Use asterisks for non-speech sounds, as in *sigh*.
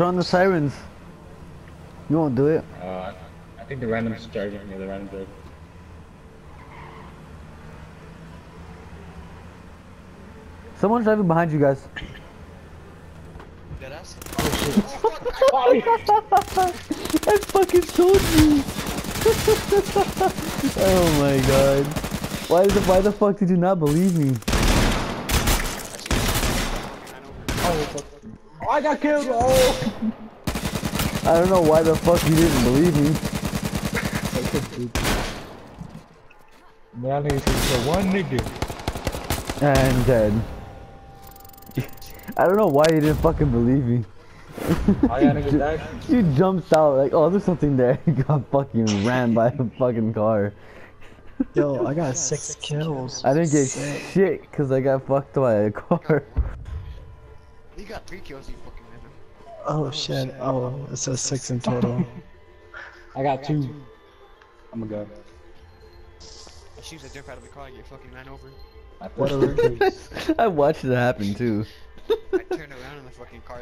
turn the sirens. You won't do it. Uh, I think the random's charging Yeah, the random driving. Someone's driving behind you guys. Dead ass? I fucking told you. *laughs* oh my god. Why the why the fuck did you not believe me? Oh, I got killed! Oh! I don't know why the fuck you didn't believe me. Man, I need to kill one nigga. And dead. *laughs* I don't know why you didn't fucking believe me. I got niggas *laughs* died. You jumped out like, oh, there's something there. *laughs* You got fucking ran by a fucking car. Yo, I got six kills. I didn't get Sick. shit because I got fucked by a car. You got three kills, you fucking man. Oh, oh shit. Oh, it says six in total. *laughs* I got two. I'm gonna go. As soon as I jump out of the car, I get fucking ran over. I *laughs* I watched it happen too. I turn around and the fucking car